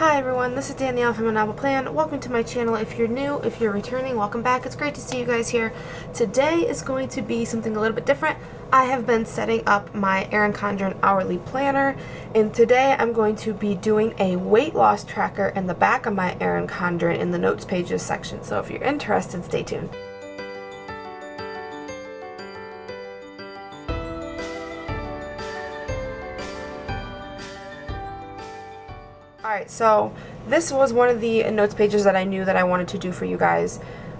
Hi everyone, this is Danielle from Novel Plan. Welcome to my channel. If you're new, if you're returning, welcome back. It's great to see you guys here. Today is going to be something a little bit different. I have been setting up my Erin Condren hourly planner and today I'm going to be doing a weight loss tracker in the back of my Erin Condren in the notes pages section. So if you're interested, stay tuned. So this was one of the notes pages that I knew that I wanted to do for you guys.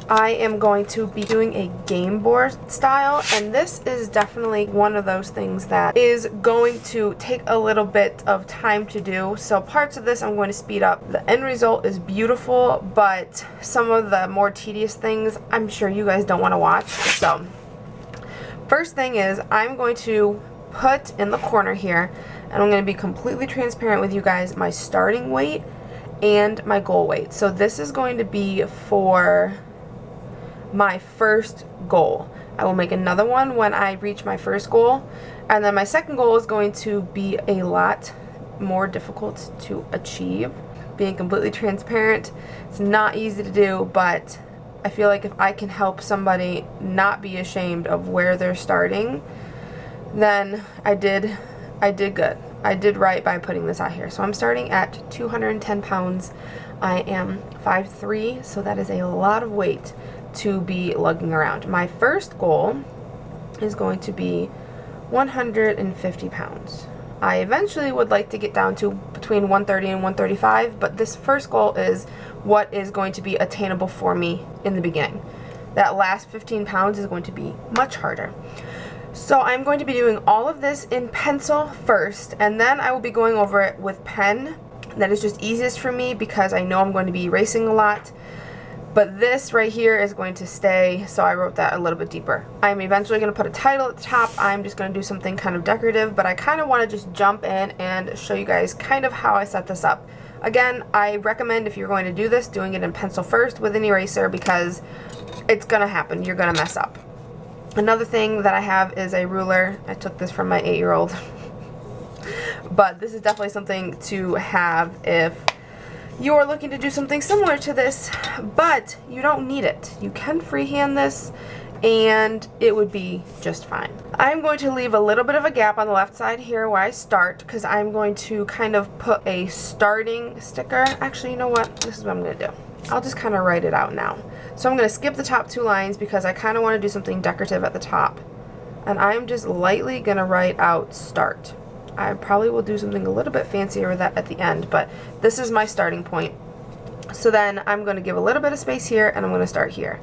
I am going to be doing a game board style and this is definitely one of those things that is going to take a little bit of time to do. So parts of this I'm going to speed up. The end result is beautiful but some of the more tedious things I'm sure you guys don't want to watch. So first thing is I'm going to put in the corner here and I'm going to be completely transparent with you guys my starting weight and my goal weight. So this is going to be for my first goal. I will make another one when I reach my first goal and then my second goal is going to be a lot more difficult to achieve. Being completely transparent, it's not easy to do but I feel like if I can help somebody not be ashamed of where they're starting then I did I did good. I did right by putting this out here. So I'm starting at 210 pounds. I am 5'3", so that is a lot of weight to be lugging around. My first goal is going to be 150 pounds. I eventually would like to get down to between 130 and 135, but this first goal is what is going to be attainable for me in the beginning. That last 15 pounds is going to be much harder. So I'm going to be doing all of this in pencil first and then I will be going over it with pen. That is just easiest for me because I know I'm going to be erasing a lot. But this right here is going to stay, so I wrote that a little bit deeper. I'm eventually going to put a title at the top. I'm just going to do something kind of decorative, but I kind of want to just jump in and show you guys kind of how I set this up. Again, I recommend if you're going to do this, doing it in pencil first with an eraser because it's going to happen. You're going to mess up. Another thing that I have is a ruler. I took this from my eight-year-old. but this is definitely something to have if you are looking to do something similar to this, but you don't need it. You can freehand this and it would be just fine. I'm going to leave a little bit of a gap on the left side here where I start because I'm going to kind of put a starting sticker. Actually, you know what? This is what I'm going to do. I'll just kind of write it out now. So I'm going to skip the top two lines because I kind of want to do something decorative at the top. And I'm just lightly going to write out start. I probably will do something a little bit fancier with that at the end, but this is my starting point. So then I'm going to give a little bit of space here and I'm going to start here.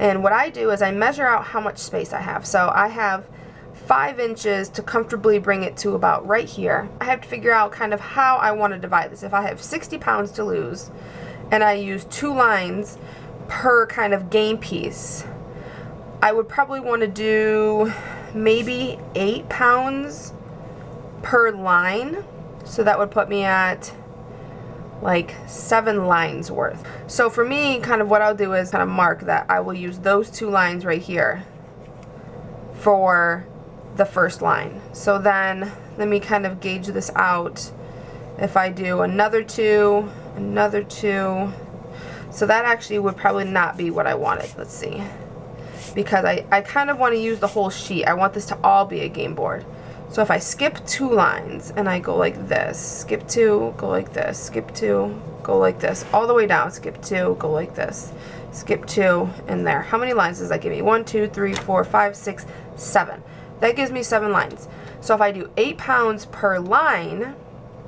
And what I do is I measure out how much space I have. So I have five inches to comfortably bring it to about right here. I have to figure out kind of how I want to divide this. If I have 60 pounds to lose and I use two lines per kind of game piece. I would probably want to do maybe eight pounds per line. So that would put me at like seven lines worth. So for me, kind of what I'll do is kind of mark that I will use those two lines right here for the first line. So then let me kind of gauge this out. If I do another two, another two, so that actually would probably not be what I wanted. Let's see. Because I, I kind of want to use the whole sheet. I want this to all be a game board. So if I skip two lines and I go like this, skip two, go like this, skip two, go like this, all the way down, skip two, go like this, skip two, and there. How many lines does that give me? One, two, three, four, five, six, seven. That gives me seven lines. So if I do eight pounds per line,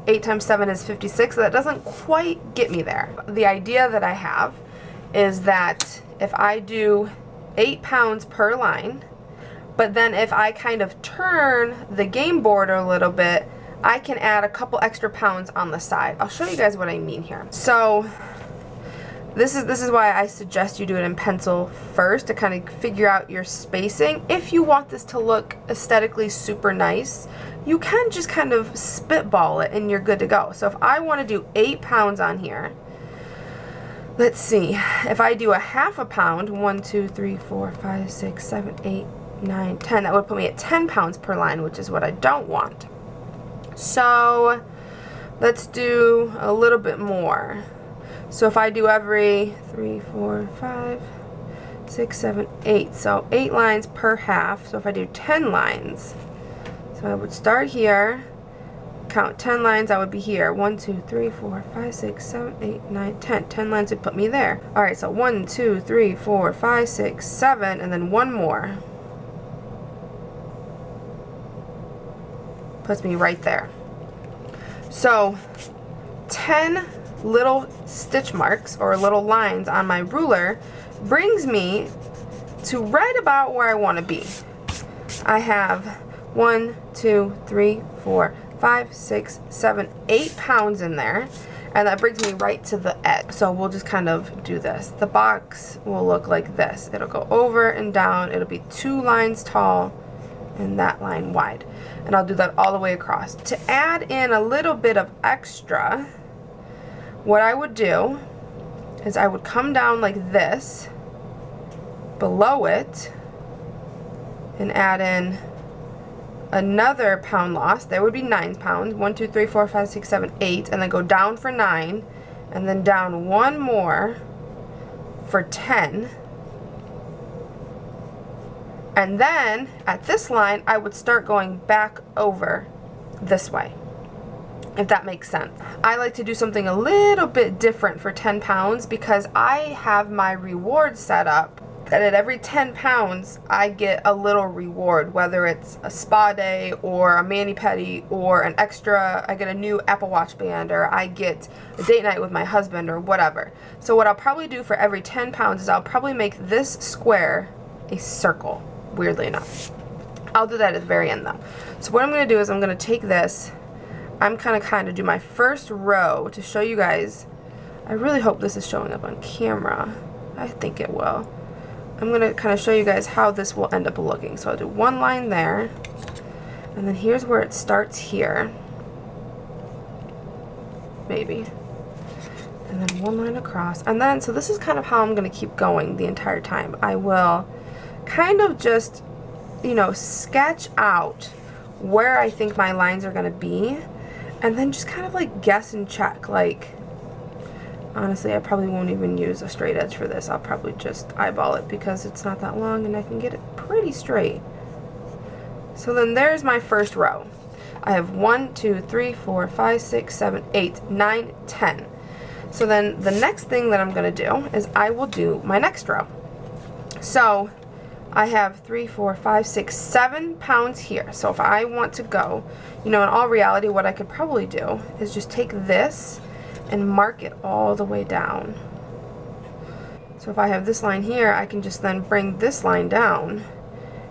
8 times 7 is 56, so that doesn't quite get me there. The idea that I have is that if I do 8 pounds per line, but then if I kind of turn the game board a little bit, I can add a couple extra pounds on the side. I'll show you guys what I mean here. So this is, this is why I suggest you do it in pencil first to kind of figure out your spacing. If you want this to look aesthetically super nice, you can just kind of spitball it and you're good to go. So if I want to do eight pounds on here, let's see, if I do a half a pound, one, two, three, four, five, six, seven, eight, nine, ten, that would put me at 10 pounds per line, which is what I don't want. So let's do a little bit more. So if I do every three, four, five, six, seven, eight. So eight lines per half. So if I do 10 lines, so I would start here, count 10 lines, I would be here. 1, 2, 3, 4, 5, 6, 7, 8, 9, 10. 10 lines would put me there. Alright, so 1, 2, 3, 4, 5, 6, 7, and then one more. Puts me right there. So, 10 little stitch marks or little lines on my ruler brings me to right about where I want to be. I have one, two, three, four, five, six, seven, eight pounds in there. And that brings me right to the edge. So we'll just kind of do this. The box will look like this. It'll go over and down. It'll be two lines tall and that line wide. And I'll do that all the way across. To add in a little bit of extra, what I would do is I would come down like this below it and add in another pound loss. There would be nine pounds. One, two, three, four, five, six, seven, eight. And then go down for nine. And then down one more for 10. And then at this line, I would start going back over this way if that makes sense. I like to do something a little bit different for 10 pounds because I have my reward set up that at every 10 pounds I get a little reward whether it's a spa day or a mani-pedi or an extra I get a new Apple Watch band or I get a date night with my husband or whatever. So what I'll probably do for every 10 pounds is I'll probably make this square a circle weirdly enough. I'll do that at the very end though. So what I'm going to do is I'm going to take this I'm kind of kind of do my first row to show you guys. I really hope this is showing up on camera. I think it will. I'm going to kind of show you guys how this will end up looking. So I'll do one line there. And then here's where it starts here. Maybe. And then one line across. And then, so this is kind of how I'm going to keep going the entire time. I will kind of just, you know, sketch out where I think my lines are going to be and then just kind of like guess and check like honestly I probably won't even use a straight edge for this. I'll probably just eyeball it because it's not that long and I can get it pretty straight. So then there's my first row. I have one two three four five six seven eight nine ten. So then the next thing that I'm gonna do is I will do my next row. So I have three, four, five, six, seven pounds here. So if I want to go, you know, in all reality, what I could probably do is just take this and mark it all the way down. So if I have this line here, I can just then bring this line down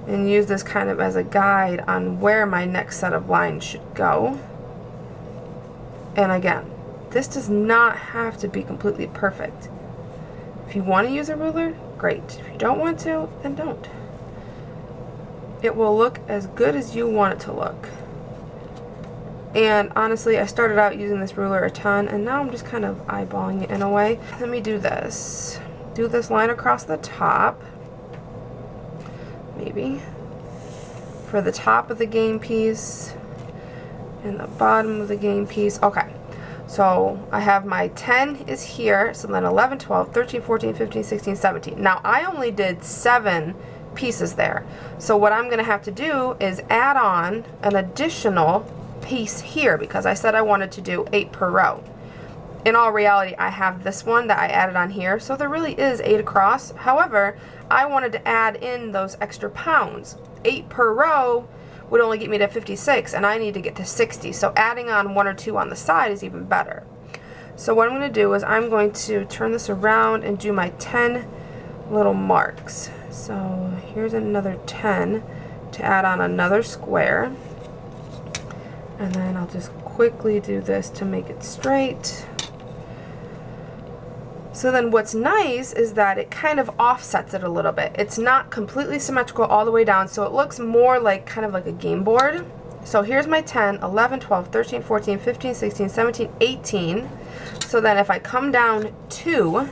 and use this kind of as a guide on where my next set of lines should go. And again, this does not have to be completely perfect. If you want to use a ruler, great. If you don't want to, then don't. It will look as good as you want it to look. And honestly, I started out using this ruler a ton, and now I'm just kind of eyeballing it in a way. Let me do this. Do this line across the top. Maybe. For the top of the game piece. And the bottom of the game piece. Okay. So I have my 10 is here, so then 11, 12, 13, 14, 15, 16, 17. Now I only did 7 pieces there. So what I'm going to have to do is add on an additional piece here because I said I wanted to do 8 per row. In all reality, I have this one that I added on here, so there really is 8 across. However, I wanted to add in those extra pounds. 8 per row would only get me to 56 and I need to get to 60 so adding on one or two on the side is even better. So what I'm going to do is I'm going to turn this around and do my 10 little marks. So here's another 10 to add on another square. And then I'll just quickly do this to make it straight so then what's nice is that it kind of offsets it a little bit. It's not completely symmetrical all the way down, so it looks more like kind of like a game board. So here's my 10, 11, 12, 13, 14, 15, 16, 17, 18. So then if I come down 2,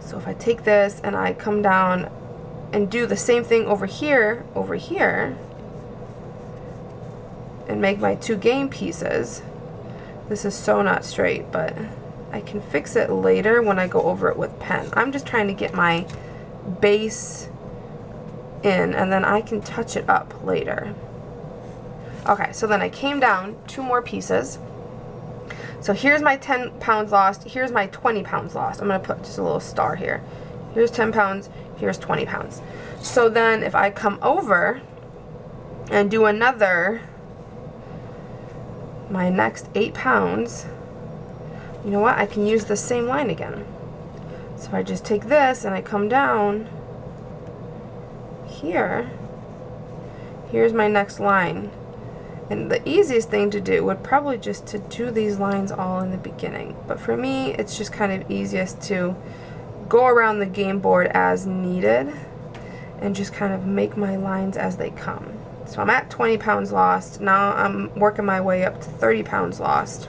so if I take this and I come down and do the same thing over here, over here, and make my two game pieces. This is so not straight, but I can fix it later when I go over it with pen. I'm just trying to get my base in and then I can touch it up later. Okay, so then I came down two more pieces. So here's my 10 pounds lost. Here's my 20 pounds lost. I'm to put just a little star here. Here's 10 pounds. Here's 20 pounds. So then if I come over and do another, my next 8 pounds, you know what? I can use the same line again. So if I just take this and I come down here, here's my next line. And the easiest thing to do would probably just to do these lines all in the beginning. But for me, it's just kind of easiest to go around the game board as needed and just kind of make my lines as they come. So I'm at 20 pounds lost. Now I'm working my way up to 30 pounds lost.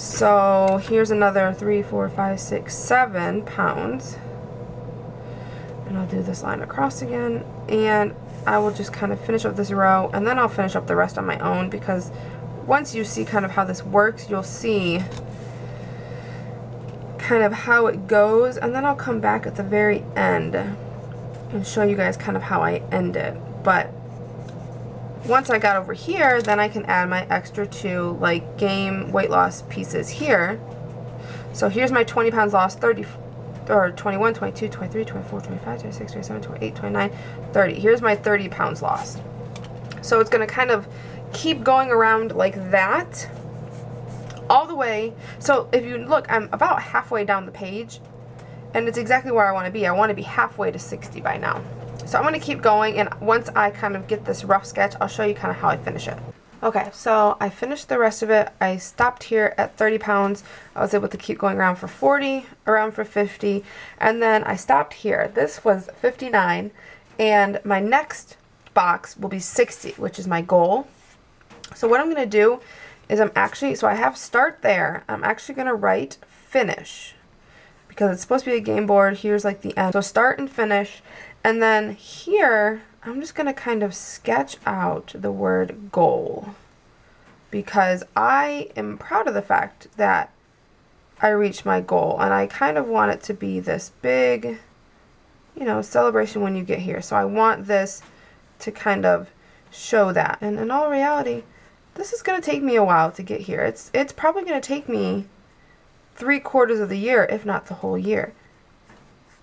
So here's another three, four, five, six, seven pounds. And I'll do this line across again. And I will just kind of finish up this row and then I'll finish up the rest on my own because once you see kind of how this works, you'll see kind of how it goes and then I'll come back at the very end and show you guys kind of how I end it. But once I got over here, then I can add my extra two like game weight loss pieces here. So here's my 20 pounds lost, 30, or 21, 22, 23, 24, 25, 26, 27, 28, 29, 30. Here's my 30 pounds lost. So it's going to kind of keep going around like that all the way. So if you look, I'm about halfway down the page and it's exactly where I want to be. I want to be halfway to 60 by now. So I'm going to keep going and once I kind of get this rough sketch, I'll show you kind of how I finish it. Okay, so I finished the rest of it. I stopped here at 30 pounds. I was able to keep going around for 40, around for 50, and then I stopped here. This was 59, and my next box will be 60, which is my goal. So what I'm going to do is I'm actually, so I have start there. I'm actually going to write finish because it's supposed to be a game board. Here's like the end. So start and finish. And then here, I'm just going to kind of sketch out the word goal because I am proud of the fact that I reached my goal and I kind of want it to be this big, you know, celebration when you get here. So I want this to kind of show that. And in all reality, this is going to take me a while to get here. It's, it's probably going to take me three quarters of the year, if not the whole year.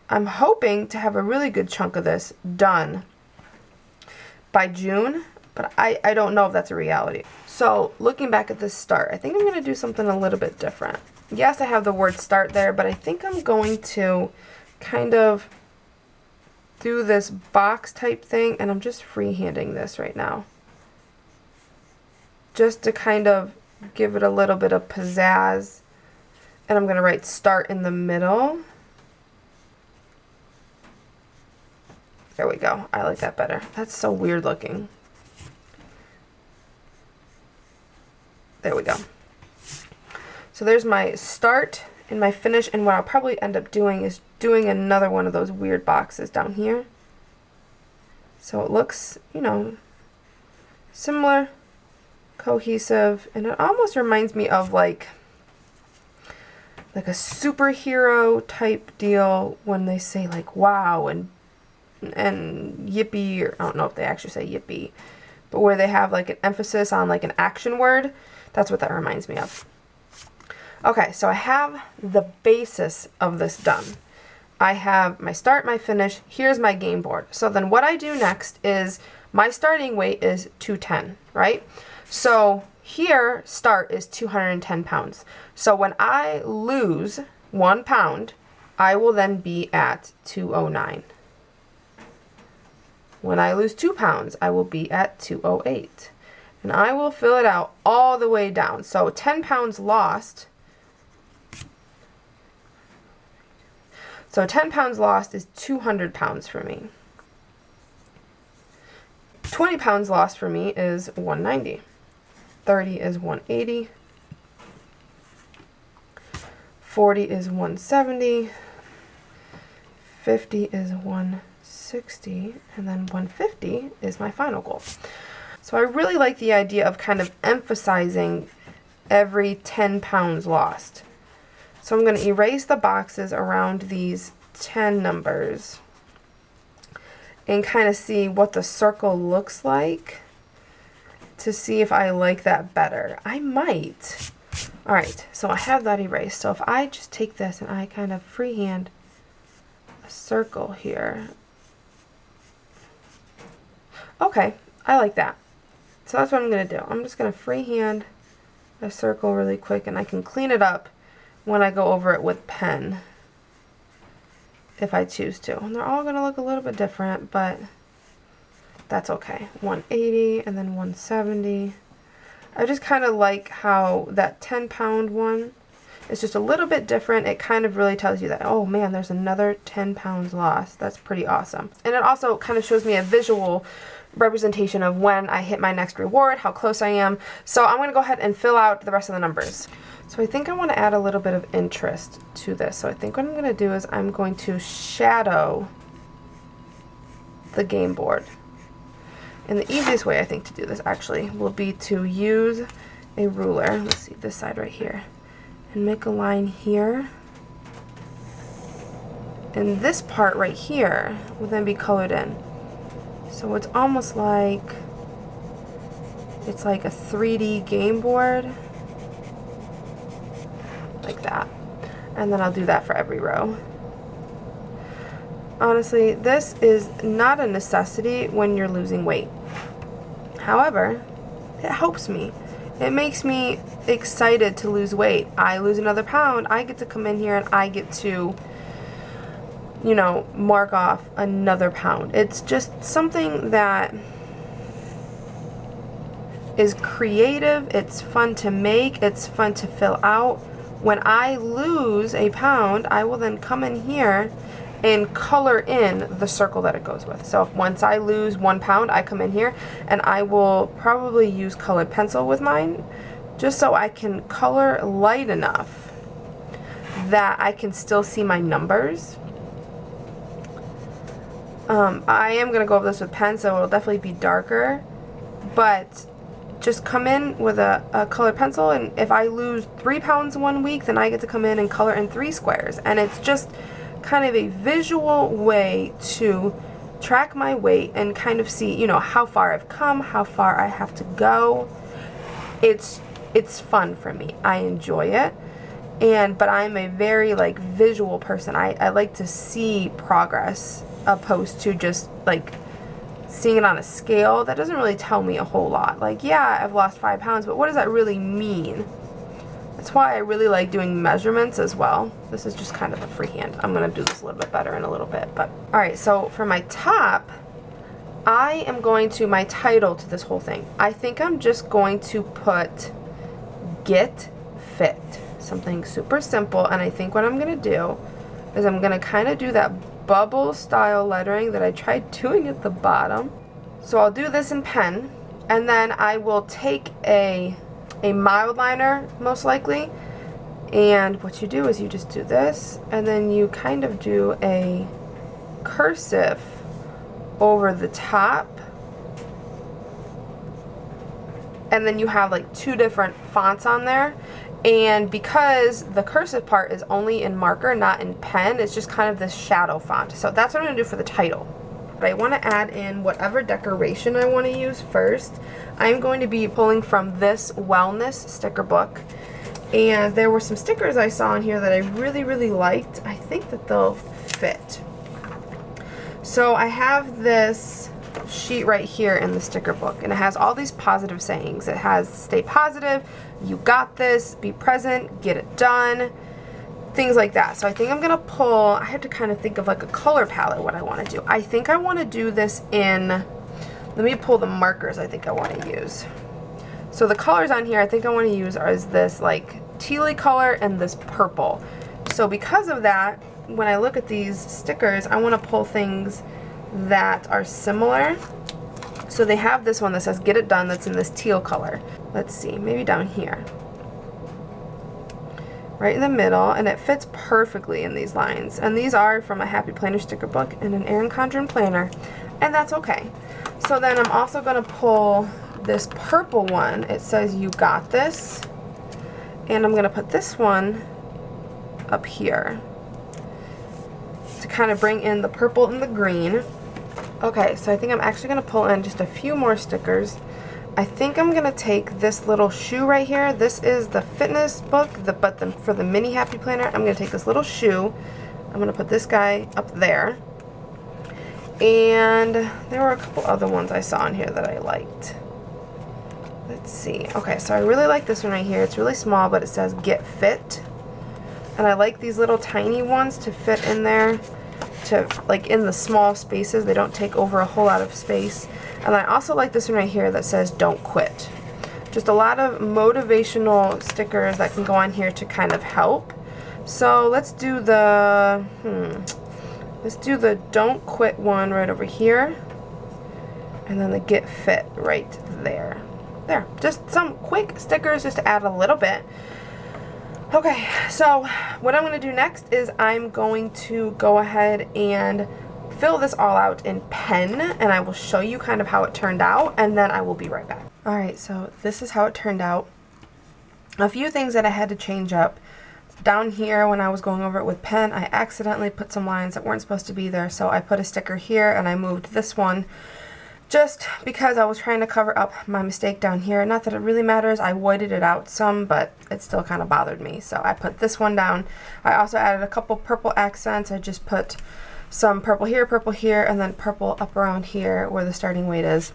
I'm hoping to have a really good chunk of this done by June, but I, I don't know if that's a reality. So looking back at this start, I think I'm going to do something a little bit different. Yes, I have the word start there, but I think I'm going to kind of do this box type thing, and I'm just freehanding this right now. Just to kind of give it a little bit of pizzazz. And I'm going to write start in the middle. There we go. I like that better. That's so weird looking. There we go. So there's my start and my finish and what I'll probably end up doing is doing another one of those weird boxes down here. So it looks, you know, similar, cohesive, and it almost reminds me of like like a superhero type deal when they say like wow and and yippee, or I don't know if they actually say yippee, but where they have like an emphasis on like an action word, that's what that reminds me of. Okay, so I have the basis of this done. I have my start, my finish, here's my game board. So then what I do next is my starting weight is 210, right? So here, start is 210 pounds. So when I lose one pound, I will then be at 209. When I lose 2 pounds, I will be at 208. And I will fill it out all the way down. So 10 pounds lost. So 10 pounds lost is 200 pounds for me. 20 pounds lost for me is 190. 30 is 180. 40 is 170. 50 is 1 60, and then 150 is my final goal. So I really like the idea of kind of emphasizing every 10 pounds lost. So I'm going to erase the boxes around these 10 numbers and kind of see what the circle looks like to see if I like that better. I might. All right, so I have that erased. So if I just take this and I kind of freehand a circle here. Okay, I like that. So that's what I'm going to do. I'm just going to freehand a circle really quick and I can clean it up when I go over it with pen if I choose to. And they're all going to look a little bit different, but that's okay. 180 and then 170. I just kind of like how that 10 pound one is just a little bit different. It kind of really tells you that, oh man, there's another 10 pounds lost. That's pretty awesome. And it also kind of shows me a visual representation of when I hit my next reward, how close I am. So I'm going to go ahead and fill out the rest of the numbers. So I think I want to add a little bit of interest to this. So I think what I'm going to do is I'm going to shadow the game board. And the easiest way I think to do this actually will be to use a ruler. Let's see this side right here. And make a line here. And this part right here will then be colored in. So it's almost like it's like a 3D game board like that. And then I'll do that for every row. Honestly, this is not a necessity when you're losing weight. However, it helps me. It makes me excited to lose weight. I lose another pound, I get to come in here and I get to, you know, mark off another pound. It's just something that is creative, it's fun to make, it's fun to fill out, when I lose a pound, I will then come in here and color in the circle that it goes with. So once I lose one pound, I come in here and I will probably use colored pencil with mine just so I can color light enough that I can still see my numbers. Um, I am going to go over this with pen, so it'll definitely be darker, but just come in with a, a colored pencil and if I lose three pounds one week then I get to come in and color in three squares. And it's just kind of a visual way to track my weight and kind of see you know how far I've come how far I have to go. It's it's fun for me. I enjoy it. And but I'm a very like visual person. I, I like to see progress opposed to just like seeing it on a scale, that doesn't really tell me a whole lot. Like, yeah, I've lost five pounds, but what does that really mean? That's why I really like doing measurements as well. This is just kind of a freehand. I'm going to do this a little bit better in a little bit. But all right, so for my top, I am going to, my title to this whole thing, I think I'm just going to put Get Fit. Something super simple. And I think what I'm going to do is I'm going to kind of do that bubble style lettering that I tried doing at the bottom. So I'll do this in pen and then I will take a, a Mildliner most likely. And what you do is you just do this and then you kind of do a cursive over the top. And then you have like two different fonts on there and because the cursive part is only in marker, not in pen, it's just kind of this shadow font. So that's what I'm going to do for the title. But I want to add in whatever decoration I want to use first. I'm going to be pulling from this wellness sticker book. And there were some stickers I saw in here that I really, really liked. I think that they'll fit. So I have this sheet right here in the sticker book and it has all these positive sayings. It has stay positive, you got this, be present, get it done, things like that. So I think I'm to pull, I have to kind of think of like a color palette what I want to do. I think I want to do this in, let me pull the markers I think I want to use. So the colors on here I think I want to use are is this like tealy color and this purple. So because of that, when I look at these stickers, I want to pull things that are similar. So they have this one that says get it done that's in this teal color. Let's see, maybe down here. right in the middle and it fits perfectly in these lines and these are from a Happy Planner sticker book and an Erin Condren planner and that's okay. So then I'm also going to pull this purple one. It says you got this and I'm going to put this one up here to kind of bring in the purple and the green. Okay, so I think I'm actually going to pull in just a few more stickers. I think I'm going to take this little shoe right here. This is the fitness book, the, but the, for the mini happy planner, I'm going to take this little shoe. I'm going to put this guy up there. And there were a couple other ones I saw in here that I liked. Let's see. Okay, so I really like this one right here. It's really small, but it says Get Fit. And I like these little tiny ones to fit in there to like in the small spaces. They don't take over a whole lot of space. And I also like this one right here that says don't quit. Just a lot of motivational stickers that can go on here to kind of help. So let's do the, hmm, let's do the don't quit one right over here. And then the get fit right there. There, just some quick stickers just to add a little bit. Okay, so what I'm going to do next is I'm going to go ahead and fill this all out in pen and I will show you kind of how it turned out and then I will be right back. Alright, so this is how it turned out. A few things that I had to change up. Down here when I was going over it with pen, I accidentally put some lines that weren't supposed to be there, so I put a sticker here and I moved this one just because I was trying to cover up my mistake down here. Not that it really matters, I whited it out some, but it still kind of bothered me. So I put this one down. I also added a couple purple accents. I just put some purple here, purple here, and then purple up around here where the starting weight is.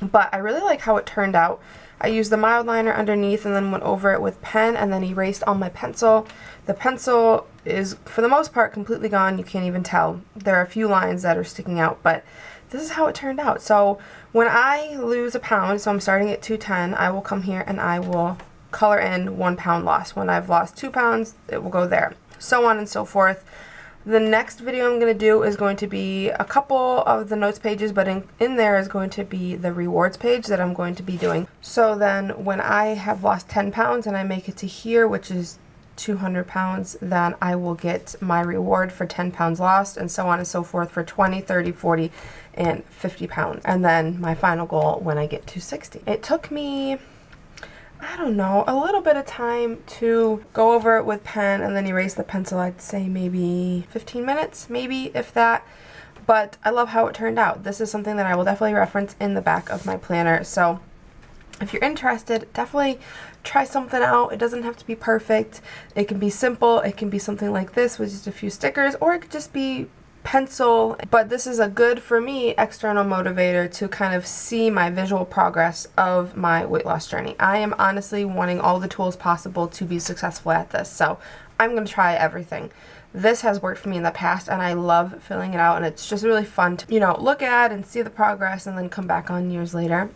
But I really like how it turned out. I used the Mildliner underneath and then went over it with pen and then erased all my pencil. The pencil is, for the most part, completely gone. You can't even tell. There are a few lines that are sticking out, but this is how it turned out. So when I lose a pound, so I'm starting at 210, I will come here and I will color in one pound loss. When I've lost two pounds, it will go there. So on and so forth. The next video I'm going to do is going to be a couple of the notes pages, but in, in there is going to be the rewards page that I'm going to be doing. So then when I have lost 10 pounds and I make it to here, which is 200 pounds, then I will get my reward for 10 pounds lost and so on and so forth for 20, 30, 40, and 50 pounds. And then my final goal when I get to 60. It took me, I don't know, a little bit of time to go over it with pen and then erase the pencil. I'd say maybe 15 minutes, maybe if that. But I love how it turned out. This is something that I will definitely reference in the back of my planner. So if you're interested, definitely try something out. It doesn't have to be perfect. It can be simple. It can be something like this with just a few stickers, or it could just be pencil. But this is a good, for me, external motivator to kind of see my visual progress of my weight loss journey. I am honestly wanting all the tools possible to be successful at this. So I'm going to try everything this has worked for me in the past and I love filling it out and it's just really fun to, you know, look at and see the progress and then come back on years later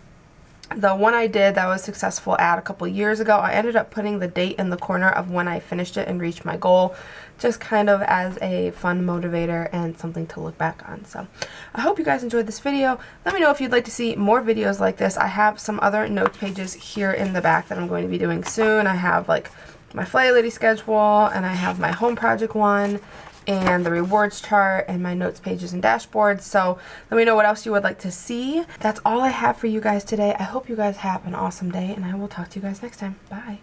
the one I did that was successful at a couple years ago, I ended up putting the date in the corner of when I finished it and reached my goal, just kind of as a fun motivator and something to look back on. So I hope you guys enjoyed this video. Let me know if you'd like to see more videos like this. I have some other notes pages here in the back that I'm going to be doing soon. I have like my Fly Lady schedule and I have my home project one and the rewards chart and my notes pages and dashboards. So let me know what else you would like to see. That's all I have for you guys today. I hope you guys have an awesome day and I will talk to you guys next time. Bye.